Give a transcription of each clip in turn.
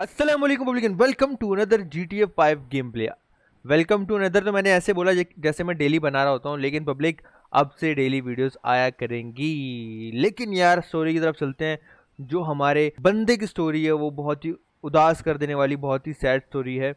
वालेकुम public welcome to another G T F five game play welcome to another तो मैंने ऐसे बोला जैसे मैं डेली बना रहा होता हूँ, लेकिन पब्लिक अब से डेली वीडियोस आया करेंगी। लेकिन यार स्टोरी की तरफ़ चलते हैं, जो हमारे बंदे की स्टोरी है, वो बहुत ही उदास कर देने वाली, बहुत ही सैड स्टोरी है।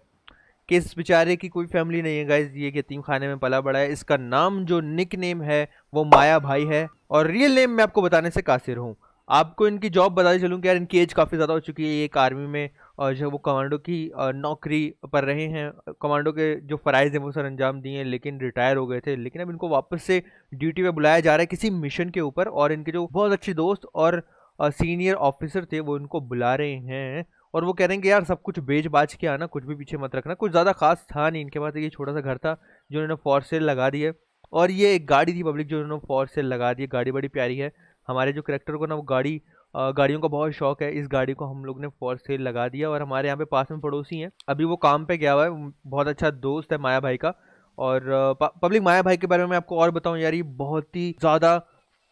कि इस बेचारे की कोई फैमिली नहीं है गाइज़ ये यतीम खाने में पला बड़ा है। इसका नाम जो निक नेम है, वो माया भाई है। और रियल नेम मैं आपको बताने से कासिर हूँ। आपको इनकी जॉब बताते चलूँ कि यार इनकी एज काफ़ी ज़्यादा हो चुकी है, एक आर्मी में। और जो वो कमांडो की नौकरी पर रहे हैं। कमांडो के जो फ़राइज़ हैं वो सर अंजाम दिए हैं, लेकिन रिटायर हो गए थे। लेकिन अब इनको वापस से ड्यूटी पे बुलाया जा रहा है किसी मिशन के ऊपर और इनके जो बहुत अच्छे दोस्त और सीनियर ऑफिसर थे वो इनको बुला रहे हैं और वो कह रहे हैं कि यार सब कुछ बेच बाज के आना कुछ भी पीछे मत रखना। कुछ ज़्यादा खास था नहीं इनके पास। ये छोटा सा घर था जो इन्होंने फॉर सेल लगा दिया और ये एक गाड़ी थी पब्लिक जो इन्होंने फॉर सेल लगा दी गाड़ी बड़ी प्यारी है। हमारे जो करेक्टर को ना वो गाड़ी गाड़ियों का बहुत शौक है। इस गाड़ी को हम लोग ने फॉर सेल लगा दिया और हमारे यहाँ पे पास में पड़ोसी हैं। अभी वो काम पे गया हुआ है। बहुत अच्छा दोस्त है माया भाई का। और पब्लिक माया भाई के बारे में मैं आपको और बताऊँ यार, ये बहुत ही ज़्यादा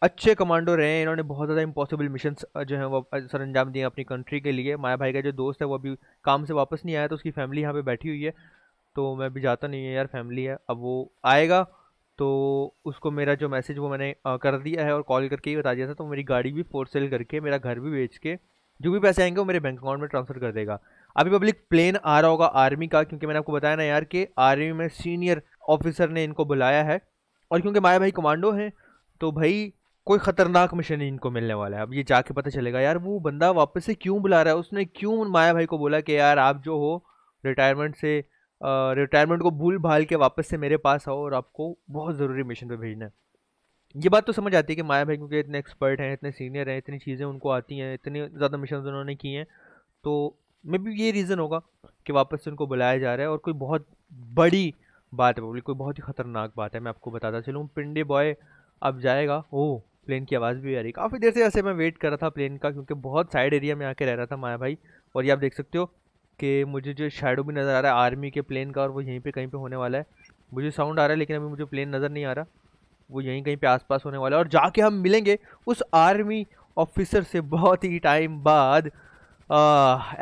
अच्छे कमांडो रहे हैं। इन्होंने बहुत ज़्यादा इंपॉसिबल मिशन जो है वो सर अंजाम दिए अपनी कंट्री के लिए। माया भाई का जो दोस्त है वो अभी काम से वापस नहीं आया तो उसकी फैमिली यहाँ पे बैठी हुई है। तो मैं अभी जाता नहीं है यार फैमिली है। अब वो आएगा तो उसको मेरा जो मैसेज वो मैंने कर दिया है और कॉल करके ही बता दिया था तो मेरी गाड़ी भी फोर सेल करके, मेरा घर भी बेच के, जो भी पैसे आएँगे वो मेरे बैंक अकाउंट में ट्रांसफ़र कर देगा। अभी पब्लिक प्लेन आ रहा होगा आर्मी का, क्योंकि मैंने आपको बताया ना यार कि आर्मी में सीनियर ऑफिसर ने इनको बुलाया है, और क्योंकि माया भाई कमांडो हैं तो भाई कोई ख़तरनाक मिशन ही इनको मिलने वाला है। अब ये जाके पता चलेगा, यार, वो बंदा वापस से क्यों बुला रहा है? उसने क्यों माया भाई को बोला कि, यार, आप जो हो रिटायरमेंट से रिटायरमेंट को भूल भाल के वापस से मेरे पास आओ और आपको बहुत ज़रूरी मिशन पे भेजना है। ये बात तो समझ आती है कि माया भाई क्योंकि इतने एक्सपर्ट हैं, इतने सीनियर हैं, इतनी चीज़ें उनको आती हैं, इतनी ज़्यादा मिशन उन्होंने की हैं तो मे बी ये रीज़न होगा कि वापस से उनको बुलाया जा रहा है और कोई बहुत बड़ी बात है बोली कोई बहुत ही ख़तरनाक बात है। मैं आपको बताता चलूँ पिंडे बॉय अब जाएगा। ओह प्लेन की आवाज़ भी आ रही काफ़ी देर से ऐसे मैं वेट कर रहा था प्लेन का क्योंकि बहुत साइड एरिया में आके रह रहा था माया भाई और ये आप देख सकते हो कि मुझे जो शेडो भी नज़र आ रहा है आर्मी के प्लेन का और वो यहीं पे कहीं पे होने वाला है। मुझे साउंड आ रहा है लेकिन अभी मुझे प्लेन नज़र नहीं आ रहा। वो यहीं कहीं पे आसपास होने वाला है और जाके हम मिलेंगे उस आर्मी ऑफिसर से बहुत ही टाइम बाद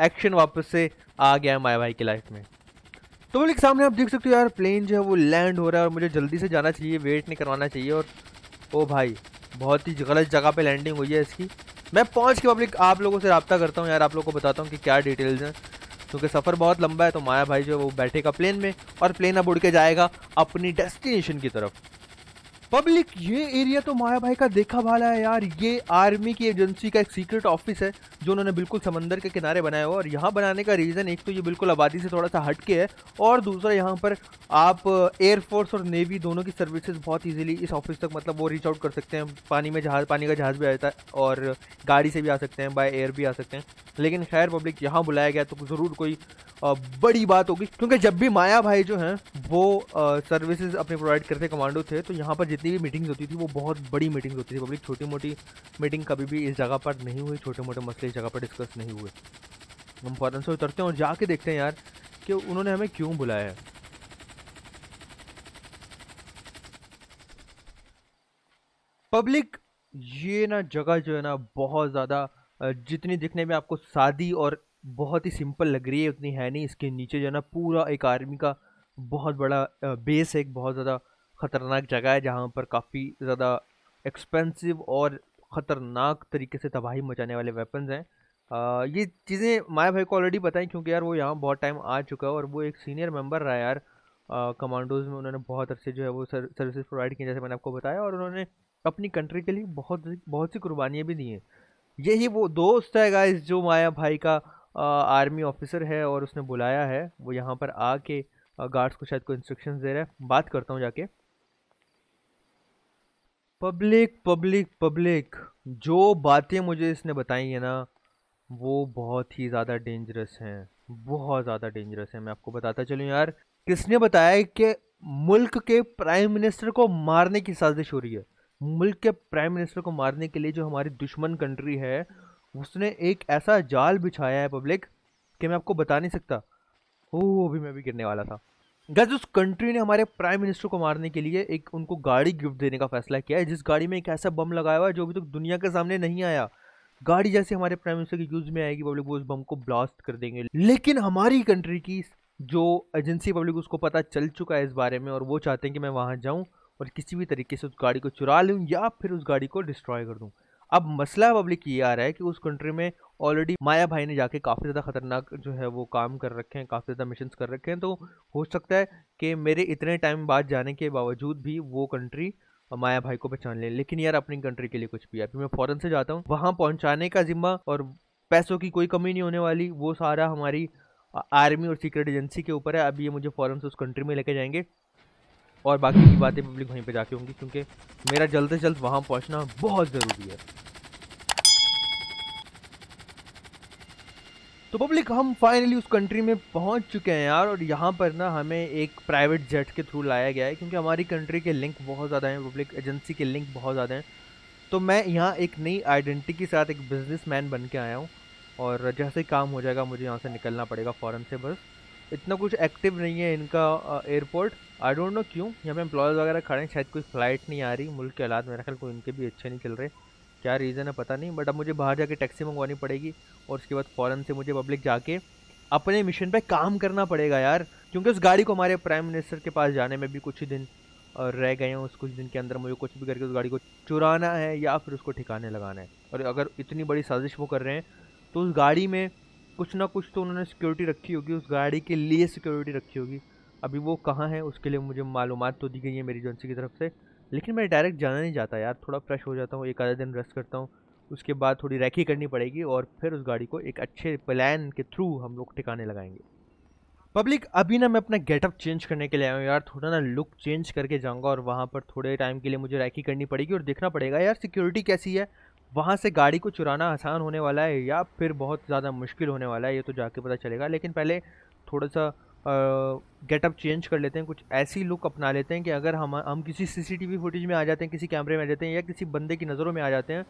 एक्शन वापस से आ गया है माया भाई की लाइफ में। तो बोले सामने आप देख सकते हो यार प्लेन जो है वो लैंड हो रहा है और मुझे जल्दी से जाना चाहिए वेट नहीं करवाना चाहिए और, ओ भाई, बहुत ही गलत जगह पे लैंडिंग हुई है इसकी। मैं पहुँच के पब्लिक आप लोगों से रबता करता हूँ यार, आप लोगों को बताता हूँ कि क्या डिटेल्स हैं। क्योंकि सफ़र बहुत लंबा है तो माया भाई जो है वो बैठेगा प्लेन में और प्लेन अब उड़ के जाएगा अपनी डेस्टिनेशन की तरफ़। पब्लिक, ये एरिया तो माया भाई का देखा भाला है यार। ये आर्मी की एजेंसी का एक सीक्रेट ऑफ़िस है, जो उन्होंने बिल्कुल समंदर के किनारे बनाया हुआ और यहाँ बनाने का रीज़न एक तो ये बिल्कुल आबादी से थोड़ा सा हटके है, और दूसरा यहाँ पर आप एयरफोर्स और नेवी दोनों की सर्विसेज़ बहुत इजीली इस ऑफ़िस तक मतलब वो रीच आउट कर सकते हैं। पानी में जहाज़, पानी का जहाज़ भी आ जाता है, और गाड़ी से भी आ सकते हैं बाय एयर भी आ सकते हैं। लेकिन खैर पब्लिक यहाँ बुलाया गया तो ज़रूर कोई बड़ी बात होगी, क्योंकि जब भी माया भाई जो हैं, वो सर्विसेज़ अपने प्रोवाइड करते कमांडो थे तो यहाँ पर जितनी भी मीटिंग्स होती थी, वो बहुत बड़ी मीटिंग्स होती थी पब्लिक छोटी मोटी मीटिंग कभी भी इस जगह पर नहीं हुई छोटे मोटे मसले इस जगह पर डिस्कस नहीं हुए। हम फ़ौरन से उतरते हैं और जाके देखते हैं यार कि उन्होंने हमें क्यों बुलाया है। पब्लिक ये ना जगह जो है ना, बहुत ज़्यादा जितनी दिखने में आपको सादी और बहुत ही सिंपल लग रही है उतनी है नहीं। इसके नीचे जो है ना पूरा एक आर्मी का बहुत बड़ा बेस है एक बहुत ज़्यादा ख़तरनाक जगह है जहाँ पर काफ़ी ज़्यादा एक्सपेंसिव और ख़तरनाक तरीके से तबाही मचाने वाले वेपन्स हैं। ये चीज़ें माया भाई को ऑलरेडी बताएँ क्योंकि यार वो यहाँ बहुत टाइम आ चुका है और वो एक सीनियर मेंबर रहा है यार कमांडोज़ में। उन्होंने बहुत अच्छे जो है वो सर, सर्विसेज़ प्रोवाइड की जैसे मैंने आपको बताया और उन्होंने अपनी कंट्री के लिए बहुत बहुत सी कुर्बानियाँ भी दी हैं। यही वो दोस्त है गाइस जो माया भाई का आर्मी ऑफिसर है और उसने बुलाया है। वो यहाँ पर आके गार्ड्स को शायद कोई इंस्ट्रक्शन दे रहा है। बात करता हूँ जाके। पब्लिक पब्लिक पब्लिक जो बातें मुझे इसने बताई है ना, वो बहुत ही ज़्यादा डेंजरस हैं। बहुत ज़्यादा डेंजरस है। मैं आपको बताता चलूँ यार। किसने बताया कि मुल्क के प्राइम मिनिस्टर को मारने की साजिश हो रही है? मुल्क के प्राइम मिनिस्टर को मारने के लिए जो हमारी दुश्मन कंट्री है उसने एक ऐसा जाल बिछाया है पब्लिक कि मैं आपको बता नहीं सकता। ओ अभी मैं भी गिरने वाला था। गज उस कंट्री ने हमारे प्राइम मिनिस्टर को मारने के लिए एक उनको गाड़ी गिफ्ट देने का फैसला किया है, जिस गाड़ी में एक ऐसा बम लगाया हुआ है जो अभी तक तो दुनिया के सामने नहीं आया। गाड़ी जैसे हमारे प्राइम मिनिस्टर की यूज़ में आएगी पब्लिक वो उस बम को ब्लास्ट कर देंगे। लेकिन हमारी कंट्री की जो एजेंसी पब्लिक उसको पता चल चुका है इस बारे में और वो चाहते हैं कि मैं वहाँ जाऊँ और किसी भी तरीके से उस गाड़ी को चुरा लूँ या फिर उस गाड़ी को डिस्ट्रॉय कर दूँ। अब मसला पब्लिक ये आ रहा है कि उस कंट्री में ऑलरेडी माया भाई ने जाके काफ़ी ज़्यादा खतरनाक जो है वो काम कर रखे हैं, काफ़ी ज़्यादा मिशन कर रखे हैं तो हो सकता है कि मेरे इतने टाइम बाद जाने के बावजूद भी वो कंट्री माया भाई को पहचान ले। लेकिन यार अपनी कंट्री के लिए कुछ भी अभी मैं फ़ौरन से जाता हूँ, वहाँ पहुँचाने का जिम्मा और पैसों की कोई कमी नहीं होने वाली, वो सारा हमारी आर्मी और सीक्रेट एजेंसी के ऊपर है। अभी ये मुझे फ़ौरन से उस कंट्री में लेके जाएँगे। और बाकी की बातें पब्लिक वहीं पे जाके होंगी, क्योंकि मेरा जल्द से जल्द वहाँ पहुँचना बहुत ज़रूरी है। तो पब्लिक हम फाइनली उस कंट्री में पहुँच चुके हैं यार, और यहाँ पर ना हमें एक प्राइवेट जेट के थ्रू लाया गया है, क्योंकि हमारी कंट्री के लिंक बहुत ज़्यादा हैं पब्लिक एजेंसी के लिंक बहुत ज़्यादा हैं। तो मैं यहाँ एक नई आइडेंटिटी के साथ एक बिजनेसमैन बन के आया हूँ, और जैसे काम हो जाएगा मुझे यहाँ से निकलना पड़ेगा फ़ौरन से बस। इतना कुछ एक्टिव नहीं है इनका एयरपोर्ट आई डोंट नो क्यों। यहाँ पे एम्प्लॉयज़ वगैरह खड़े हैं, शायद कोई फ़्लाइट नहीं आ रही मुल्क के हालात मेरा ख्याल कोई इनके भी अच्छे नहीं चल रहे। क्या रीज़न है पता नहीं बट अब मुझे बाहर जाके टैक्सी मंगवानी पड़ेगी और उसके बाद फ़ौरन से मुझे पब्लिक जाके अपने मिशन पे काम करना पड़ेगा यार। क्योंकि उस गाड़ी को हमारे प्राइम मिनिस्टर के पास जाने में भी कुछ ही दिन और रह गए हैं, उस कुछ दिन के अंदर मुझे कुछ भी करके उस गाड़ी को चुराना है या फिर उसको ठिकाने लगाना है। और अगर इतनी बड़ी साजिश वो कर रहे हैं तो उस गाड़ी में कुछ ना कुछ तो उन्होंने सिक्योरिटी रखी होगी, उस गाड़ी के लिए सिक्योरिटी रखी होगी। अभी वो कहाँ है, उसके लिए मुझे मालूम तो दी गई है मेरी एजेंसी की तरफ़ से। लेकिन मैं डायरेक्ट जाना नहीं चाहता यार, थोड़ा फ्रेश हो जाता हूँ, एक आधा दिन रेस्ट करता हूँ। उसके बाद थोड़ी रैकी करनी पड़ेगी और फिर उस गाड़ी को एक अच्छे प्लान के थ्रू हम लोग ठिकाने लगाएँगे। पब्लिक अभी ना मैं अपना गेटअप चेंज करने के लिए आया हूँ यार, थोड़ा ना लुक चेंज करके जाऊँगा और वहाँ पर थोड़े टाइम के लिए मुझे रैकी करनी पड़ेगी और देखना पड़ेगा यार सिक्योरिटी कैसी है। वहाँ से गाड़ी को चुराना आसान होने वाला है या फिर बहुत ज़्यादा मुश्किल होने वाला है, ये तो जाके पता चलेगा। लेकिन पहले थोड़ा सा गेटअप चेंज कर लेते हैं, कुछ ऐसी लुक अपना लेते हैं कि अगर हम हम किसी सीसीटीवी फुटेज में आ जाते हैं, किसी कैमरे में आ जाते हैं या किसी बंदे की नज़रों में आ जाते हैं,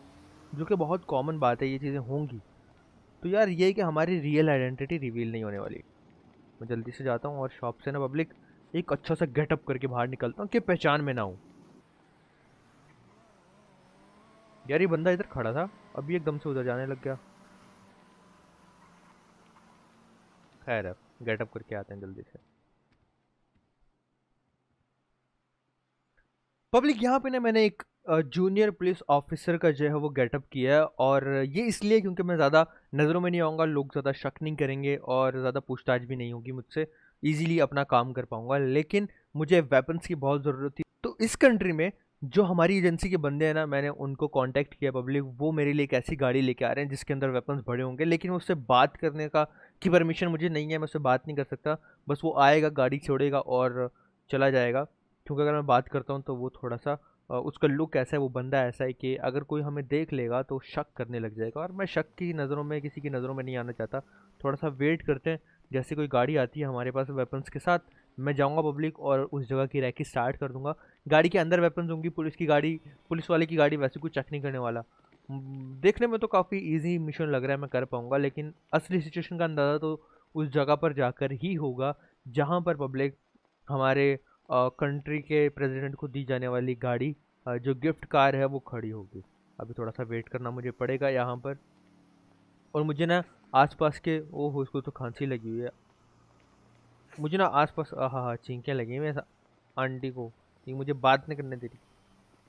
जो कि बहुत कॉमन बात है, ये चीज़ें होंगी। तो यार ये कि हमारी रियल आइडेंटिटी रिवील नहीं होने वाली। मैं जल्दी से जाता हूँ और शॉप से ना पब्लिक एक अच्छा सा गेटअप करके बाहर निकलता हूँ कि पहचान में ना हूँ। यार ये बंदा इधर खड़ा था, अभी एकदम से उधर जाने लग गया। खैर है गेटअप करके आते हैं जल्दी से। पब्लिक यहाँ पे ना मैंने एक जूनियर पुलिस ऑफिसर का जो है वो गेटअप किया है और ये इसलिए क्योंकि मैं ज़्यादा नज़रों में नहीं आऊँगा, लोग ज़्यादा शक नहीं करेंगे और ज़्यादा पूछताछ भी नहीं होगी मुझसे इजीली अपना काम कर पाऊँगा। लेकिन मुझे वेपन्स की बहुत ज़रूरत थी। तो इस कंट्री में जो हमारी एजेंसी के बंदे हैं ना, मैंने उनको कांटेक्ट किया पब्लिक वो मेरे लिए एक ऐसी गाड़ी लेके आ रहे हैं जिसके अंदर वेपन्स बड़े होंगे, लेकिन उससे बात करने का, की परमिशन मुझे नहीं है, मैं उससे बात नहीं कर सकता, बस वो आएगा, गाड़ी छोड़ेगा और चला जाएगा, क्योंकि अगर मैं बात करता हूँ तो वो थोड़ा सा उसका लुक ऐसा है, वो बंदा ऐसा है कि अगर कोई हमें देख लेगा तो शक करने लग जाएगा, और मैं शक की नज़रों में, किसी की नज़रों में नहीं आना चाहता थोड़ा सा वेट करते हैं, जैसे कोई गाड़ी आती है हमारे पास वेपन्स के साथ मैं जाऊँगा पब्लिक और उस जगह की रैकी स्टार्ट कर दूँगा। गाड़ी के अंदर वेपन्स होंगी, पुलिस की गाड़ी, पुलिस वाले की गाड़ी वैसे कुछ चेक नहीं करने वाला। देखने में तो काफ़ी इजी मिशन लग रहा है, मैं कर पाऊँगा, लेकिन असली सिचुएशन का अंदाज़ा तो उस जगह पर जाकर ही होगा, जहाँ पर पब्लिक हमारे कंट्री के प्रेसिडेंट को दी जाने वाली गाड़ी जो गिफ्ट कार है, वो खड़ी होगी। अभी थोड़ा सा वेट करना मुझे पड़ेगा यहाँ पर। और मुझे ना आसपास के, ओह उसको तो खांसी लगी हुई है। मुझे ना आसपास हाँ हाँ चिंकियाँ लगी हैं आंटी को ये मुझे बात नहीं करने दे रही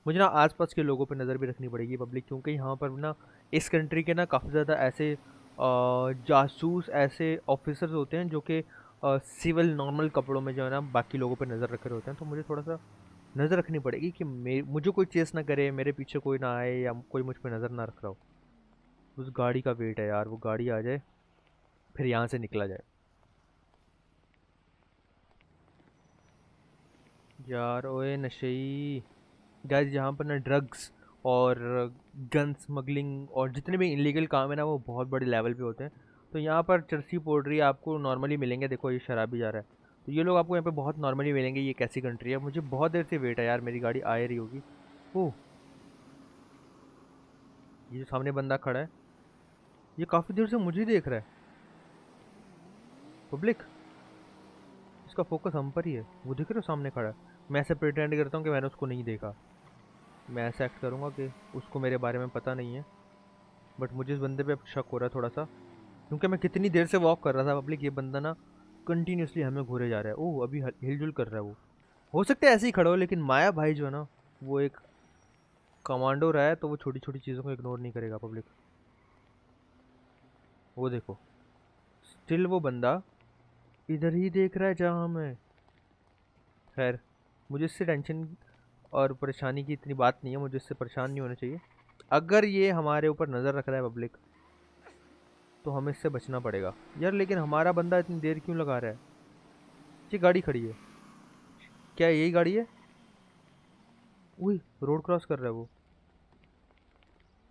मुझे ना आसपास के लोगों पर नज़र भी रखनी पड़ेगी पब्लिक क्योंकि यहाँ पर ना इस कंट्री के ना काफ़ी ज़्यादा ऐसे जासूस, ऐसे ऑफिसर्स होते हैं जो कि सिविल नॉर्मल कपड़ों में जो है ना बाकी लोगों पर नज़र रखे होते हैं। तो मुझे थोड़ा सा नज़र रखनी पड़ेगी कि मे, मुझे कोई चेस ना करे, मेरे पीछे कोई ना आए या कोई मुझ पर नज़र ना रख रहा हो। उस गाड़ी का वेट है यार, वो गाड़ी आ जाए, फिर यहाँ से निकला जाए। यार ओए नशई। गैस यहाँ पर ना ड्रग्स और गन स्मगलिंग और जितने भी इलीगल काम है ना, वो बहुत बड़े लेवल पे होते हैं। तो यहाँ पर चरसी पोड्री आपको नॉर्मली मिलेंगे। देखो, ये शराबी जा रहा है। तो ये लोग आपको यहाँ पे बहुत नॉर्मली मिलेंगे। ये कैसी कंट्री है। मुझे बहुत देर से वेट है यार। मेरी गाड़ी आ रही होगी। ओह। ये जो सामने बंदा खड़ा है, ये काफ़ी देर से मुझे देख रहा है। पब्लिक इसका फोकस हम पर ही है। वो देख रहे हो सामने खड़ा है? मैं ऐसे प्रिटेंड करता हूँ कि मैंने उसको नहीं देखा। मैं ऐसा एक्ट करूँगा कि उसको मेरे बारे में पता नहीं है। बट मुझे इस बंदे पे अब शक हो रहा है थोड़ा सा क्योंकि मैं कितनी देर से वॉक कर रहा था पब्लिक ये बंदा ना कंटिन्यूसली हमें घूरे जा रहा है। ओह, अभी हिलजुल कर रहा है वो। हो सकता है ऐसे ही खड़ा हो, लेकिन माया भाई जो है ना, वो एक कमांडो रहा है तो वो छोटी छोटी चीज़ों को इग्नोर नहीं करेगा पब्लिक वो देखो स्टिल वो बंदा इधर ही देख रहा है जहाँ मैं खैर मुझे इससे टेंशन और परेशानी की इतनी बात नहीं है, मुझे इससे परेशान नहीं होना चाहिए। अगर ये हमारे ऊपर नज़र रख रहा है पब्लिक तो हमें इससे बचना पड़ेगा। यार, लेकिन हमारा बंदा इतनी देर क्यों लगा रहा है? ये गाड़ी खड़ी है। क्या यही गाड़ी है? वही रोड क्रॉस कर रहा है वो।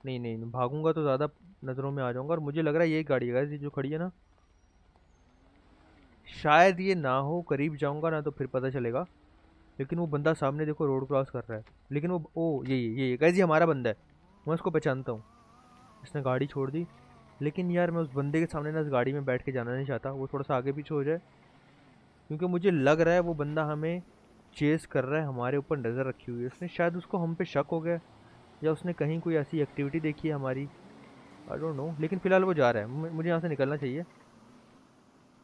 नहीं नहीं भागूँगा तो ज़्यादा नज़रों में आ जाऊँगा, और मुझे लग रहा है यही गाड़ी है। ये जो खड़ी है ना, शायद ये ना हो, करीब जाऊँगा, ना तो फिर पता चलेगा। लेकिन वो बंदा सामने देखो रोड क्रॉस कर रहा है। लेकिन वो, ओ, ये ये ये गैस ये हमारा बंदा है। मैं उसको पहचानता हूँ। इसने गाड़ी छोड़ दी। लेकिन यार मैं उस बंदे के सामने ना उस गाड़ी में बैठ के जाना नहीं चाहता। वो थोड़ा सा आगे पीछे हो जाए। क्योंकि मुझे लग रहा है वो बंदा हमें चेस कर रहा है, हमारे ऊपर नज़र रखी हुई है। उसने शायद उसको हम पे शक हो गया, या उसने कहीं कोई ऐसी एक्टिविटी देखी है हमारी। आई डोंट नो लेकिन फ़िलहाल वो जा रहा है। मुझे यहाँ से निकलना चाहिए।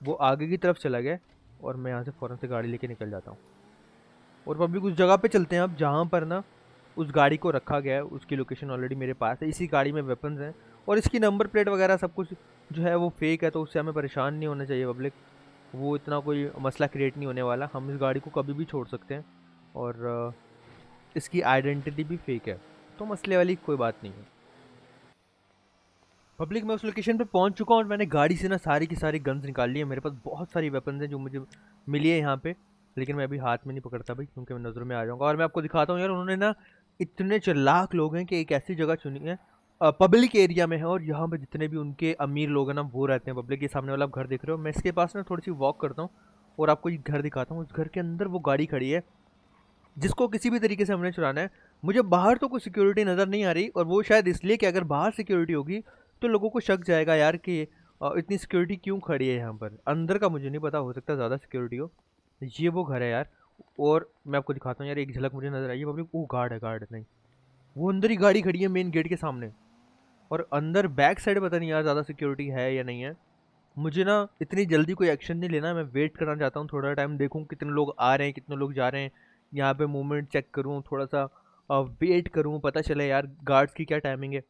वो आगे की तरफ़ चला गया और मैं यहाँ से फ़ौरन से गाड़ी लेके निकल जाता हूँ। और पब्लिक उस जगह पे चलते हैं अब, जहाँ पर ना उस गाड़ी को रखा गया है, उसकी लोकेशन ऑलरेडी मेरे पास है। इसी गाड़ी में वेपन्स हैं और इसकी नंबर प्लेट वगैरह सब कुछ जो है वो फेक है तो उससे हमें परेशान नहीं होना चाहिए पब्लिक वो इतना कोई मसला क्रिएट नहीं होने वाला। हम इस गाड़ी को कभी भी छोड़ सकते हैं और इसकी आइडेंटिटी भी फेक है। तो मसले वाली कोई बात नहीं है। पब्लिक मैं उस लोकेशन पे पहुँच चुका हूँ और मैंने गाड़ी से ना सारी की सारी गन्स निकाल ली है। मेरे पास बहुत सारी वेपन्स हैं जो मुझे मिली है यहाँ पे। लेकिन मैं अभी हाथ में नहीं पकड़ता भाई, क्योंकि मैं नज़रों में आ जाऊँगा। और मैं आपको दिखाता हूँ यार, उन्होंने ना इतने लाख लोग हैं कि एक ऐसी जगह चुनी है पब्लिक एरिया में है और यहाँ पर जितने भी उनके अमीर लोग हैं ना, वो रहते हैं पब्लिक के सामने वाला आप घर देख रहे हो। मैं इसके पास ना थोड़ी सी वॉक करता हूँ और आपको ये घर दिखाता हूँ। उस घर के अंदर वो गाड़ी खड़ी है, जिसको किसी भी तरीके से हमने चुराना है। मुझे बाहर तो कोई सिक्योरिटी नज़र नहीं आ रही और वो शायद इसलिए कि अगर बाहर सिक्योरिटी होगी तो लोगों को शक जाएगा यार कि इतनी सिक्योरिटी क्यों खड़ी है यहाँ पर? अंदर का मुझे नहीं पता, हो सकता ज़्यादा सिक्योरिटी हो। ये वो घर है यार। और मैं आपको दिखाता हूँ यार, एक झलक मुझे नज़र आई है पब्लिक वो गार्ड है गार्ड नहीं। वो अंदर ही गाड़ी खड़ी है मेन गेट के सामने। और अंदर बैक साइड पता नहीं यार ज़्यादा सिक्योरिटी है या नहीं है। मुझे ना इतनी जल्दी कोई एक्शन नहीं लेना, मैं वेट करना चाहता हूँ थोड़ा टाइम देखूँ कितने लोग आ रहे हैं, कितने लोग जा रहे हैं। यहाँ पे मूवमेंट चेक करूँ थोड़ा सा वेट करूँ, पता चले यार गार्ड्स की क्या टाइमिंग है।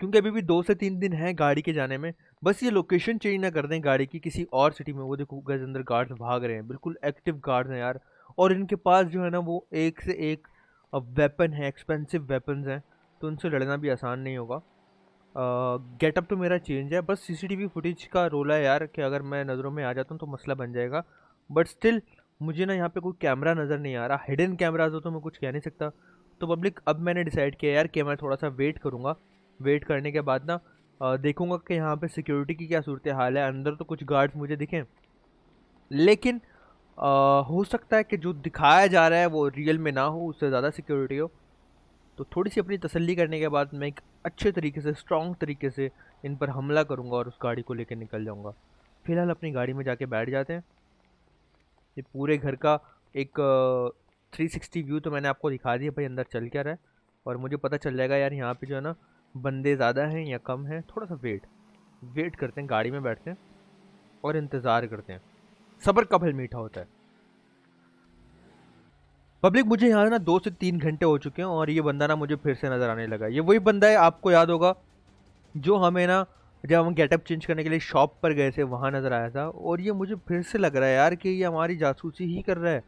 क्योंकि अभी भी दो से तीन दिन है गाड़ी के जाने में बस ये लोकेशन चेंज ना कर दें गाड़ी की किसी और सिटी में। वो देखो, गज अंदर गार्ड्स भाग रहे हैं। बिल्कुल एक्टिव गार्ड्स हैं यार। और इनके पास जो है ना, वो एक से एक वेपन है एक्सपेंसिव वेपन्स हैं। तो उनसे लड़ना भी आसान नहीं होगा। गेटअप तो मेरा चेंज है। बस सीसीटीवी फुटेज का रोल है यार कि अगर मैं नज़रों में आ जाता हूँ तो मसला बन जाएगा। बट स्टिल मुझे ना यहाँ पे कोई कैमरा नज़र नहीं आ रहा। हिडन कैमराज हो तो मैं कुछ कह नहीं सकता। तो पब्लिक अब मैंने डिसाइड किया यार कि मैं थोड़ा सा वेट करूँगा। वेट करने के बाद ना देखूँगा कि यहाँ पे सिक्योरिटी की क्या सूरत हाल है। अंदर तो कुछ गार्ड्स मुझे दिखें। लेकिन आ, हो सकता है कि जो दिखाया जा रहा है वो रियल में ना हो उससे ज़्यादा सिक्योरिटी हो। तो थोड़ी सी अपनी तसल्ली करने के बाद मैं एक अच्छे तरीके से स्ट्रॉन्ग तरीके से इन पर हमला करूँगा और उस गाड़ी को लेकर निकल जाऊँगा। फ़िलहाल अपनी गाड़ी में जाके बैठ जाते हैं। ये पूरे घर का एक थ्री सिक्सटी व्यू तो मैंने आपको दिखा दिया भाई अंदर चल क्या रहा है? और मुझे पता चल जाएगा यार यहाँ पे जो है ना बंदे ज़्यादा हैं या कम हैं थोड़ा सा वेट वेट करते हैं, गाड़ी में बैठते हैं और इंतज़ार करते हैं। सब्र का फल मीठा होता है? पब्लिक मुझे यहाँ ना दो से तीन घंटे हो चुके हैं और ये बंदा ना मुझे फिर से नज़र आने लगा ये वही बंदा है, आपको याद होगा, जो हमें ना जब हम गेटअप चेंज करने के लिए शॉप पर गए थे, वहाँ नज़र आया था और ये मुझे फिर से लग रहा है यार कि ये हमारी जासूसी ही कर रहा है,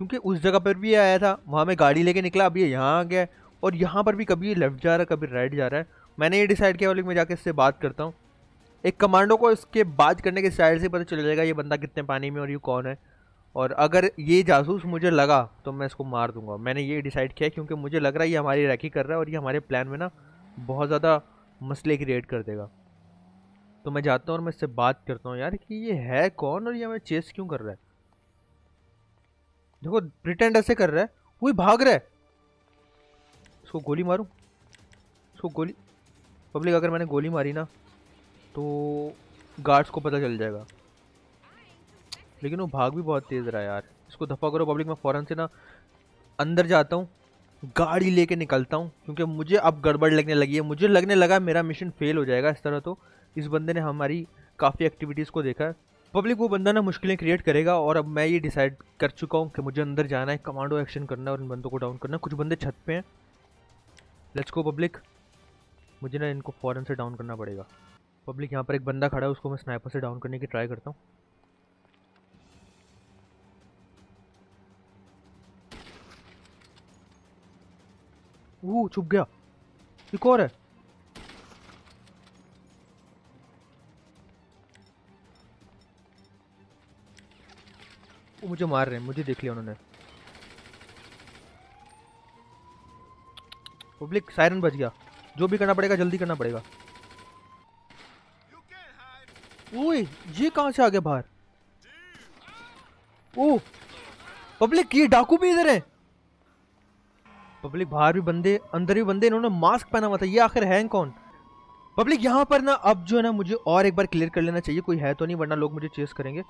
क्योंकि उस जगह पर भी आया था, वहाँ में गाड़ी लेके निकला, अब ये यहाँ आ गया और यहाँ पर भी कभी लेफ़्ट जा रहा है, कभी राइट जा रहा है। मैंने ये डिसाइड किया बोले मैं जाके इससे बात करता हूँ। एक कमांडो को इसके बात करने के साइड से पता चल जाएगा ये बंदा कितने पानी में और ये कौन है। और अगर ये जासूस मुझे लगा तो मैं इसको मार दूँगा। मैंने ये डिसाइड किया क्योंकि मुझे लग रहा है ये हमारी रैकी कर रहा है और ये हमारे प्लान में ना बहुत ज़्यादा मसले क्रिएट कर देगा। तो मैं जाता हूँ और मैं इससे बात करता हूँ, यार, कि ये है कौन और ये हमें चेस क्यों कर रहा है? देखो प्रिटेंड ऐसे कर रहा है वही भाग रहा है। इसको गोली मारूं? इसको गोली? पब्लिक, अगर मैंने गोली मारी ना तो गार्ड्स को पता चल जाएगा। लेकिन वो भाग भी बहुत तेज़ रहा यार। इसको दफ़ा करो पब्लिक मैं फ़ौरन से ना। अंदर जाता हूँ, गाड़ी लेके निकलता हूँ, क्योंकि मुझे अब गड़बड़ लगने लगी है। मुझे लगने लगा मेरा मिशन फेल हो जाएगा इस तरह तो। इस बंदे ने हमारी काफ़ी एक्टिविटीज़ को देखा है। पब्लिक वो बंदा ना मुश्किलें क्रिएट करेगा और अब मैं ये डिसाइड कर चुका हूँ कि मुझे अंदर जाना है कमांडो एक्शन करना है और इन बंदों को डाउन करना है। कुछ बंदे छत पे हैं। लेट्स गो पब्लिक मुझे ना इनको फ़ौरन से डाउन करना पड़ेगा। पब्लिक यहाँ पर एक बंदा खड़ा है, उसको मैं स्नाइपर से डाउन करने की ट्राई करता हूँ। वो छुप गया। एक और है। वो मुझे मार रहे हैं, मुझे देख लिया उन्होंने। पब्लिक सायरन बच गया। जो भी करना पड़ेगा, जल्दी करना पड़ेगा। ओए, ये कहाँ से आ गया बाहर? ओ पब्लिक ये डाकू भी इधर है। पब्लिक बाहर भी बंदे, अंदर भी बंदे, इन्होंने मास्क पहना हुआ था। ये आखिर है कौन? पब्लिक यहाँ पर ना, अब जो है ना, मुझे और एक बार क्लियर कर लेना चाहिए। कोई है तो नहीं, वरना लोग मुझे चेस करेंगे।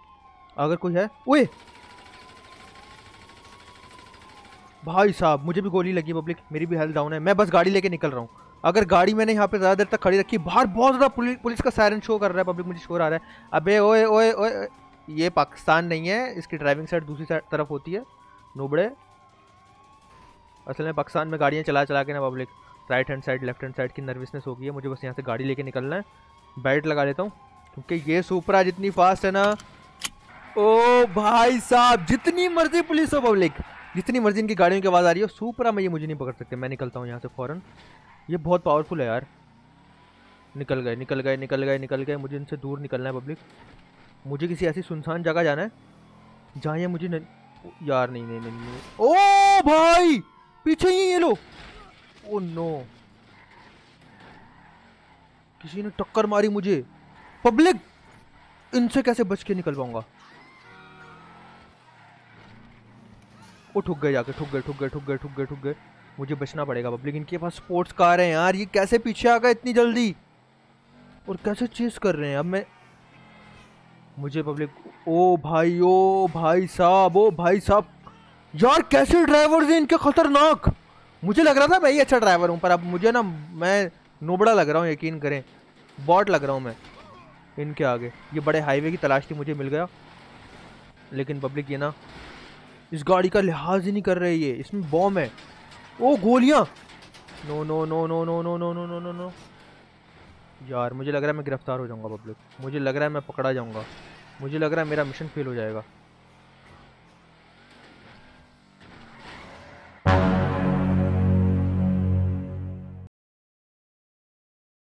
अगर कोई है, ओए भाई साहब, मुझे भी गोली लगी पब्लिक मेरी भी हेल्थ डाउन है। मैं बस गाड़ी लेके निकल रहा हूँ। अगर गाड़ी मैंने यहाँ पे ज़्यादा देर तक खड़ी रखी, बाहर बहुत ज़्यादा पुलिस पुलिस का सायरन शो कर रहा है पब्लिक मुझे शोर आ रहा है। अबे, ओए ओए ओए ये पाकिस्तान नहीं है, इसकी ड्राइविंग साइड दूसरी तरफ़ होती है, नोबड़े। असल में पाकिस्तान में गाड़ियाँ चला चला के ना public right hand side left hand side की नर्वसनेस हो गई है मुझे बस यहाँ से गाड़ी लेके निकलना है। बेल्ट लगा लेता हूँ, क्योंकि ये सुपरा जितनी फास्ट है ना। ओ भाई साहब, जितनी मर्ज़ी पुलिस हो पब्लिक जितनी मर्ज़ी इनकी गाड़ियों की आवाज़ आ रही है सुपरा में ये मुझे नहीं पकड़ सकते मैं निकलता हूँ यहाँ से फ़ौरन। ये बहुत पावरफुल है यार। निकल गए निकल गए निकल गए निकल गए मुझे इनसे दूर निकलना है पब्लिक मुझे किसी ऐसी सुनसान जगह जाना है जहाँ ये मुझे न... यार नहीं नहीं नहीं, नहीं। ओ भाई पीछे ही ये लो ओ नो। किसी ने टक्कर मारी मुझे। पब्लिक इनसे कैसे बच के निकल पाऊँगा? वो ठुक गए जाके, ठुक गए ठुक गए ठुक गए ठुक गए ठुक गए। मुझे बचना पड़ेगा पब्लिक इनके पास स्पोर्ट्स कार है यार, ये कैसे पीछे आ गए इतनी जल्दी? और कैसे चेस कर रहे हैं? अब मैं मुझे पब्लिक ओ भाई ओ भाई साहब, ओ भाई साहब। यार, कैसे ड्राइवर हैं इनके? खतरनाक। मुझे लग रहा था मैं ही अच्छा ड्राइवर हूँ, पर अब मुझे ना, मैं नोबड़ा लग रहा हूँ, यकीन करें। बॉट लग रहा हूँ मैं, इनके आगे। ये बड़े हाईवे की तलाश थी, मुझे मिल गया। लेकिन पब्लिक ये ना इस गाड़ी का लिहाज ही नहीं कर रही है इसमें बॉम्ब है। ओ, गोलियाँ! No no no no no no no no no no. No यार, मुझे लग रहा है मैं गिरफ़्तार हो जाऊँगा पब्लिक मुझे लग रहा है मैं पकड़ा जाऊँगा। मुझे लग रहा है मेरा मिशन फेल हो जाएगा।